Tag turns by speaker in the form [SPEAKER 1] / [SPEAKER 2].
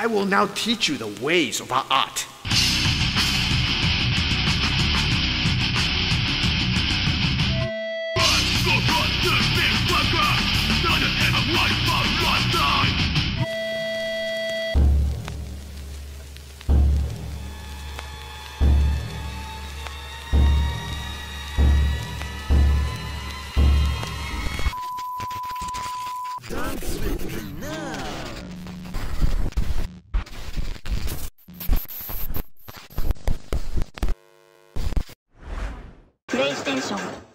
[SPEAKER 1] I will now teach you the ways of our art.
[SPEAKER 2] Now! プレイステーション。